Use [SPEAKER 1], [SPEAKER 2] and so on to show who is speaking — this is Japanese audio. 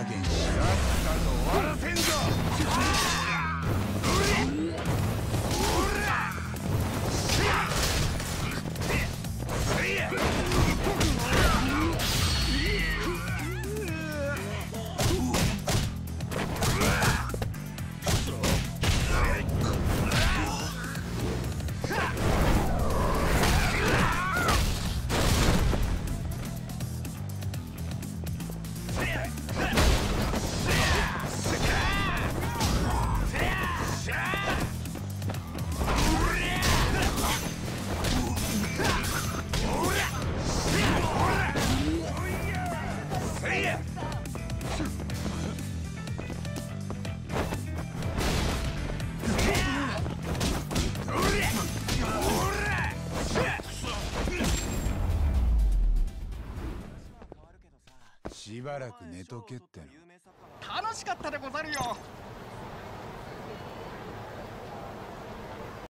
[SPEAKER 1] against. しばらく寝とけっての。
[SPEAKER 2] 楽しかったでござるよ。